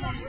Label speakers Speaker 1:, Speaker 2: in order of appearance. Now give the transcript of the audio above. Speaker 1: Gracias.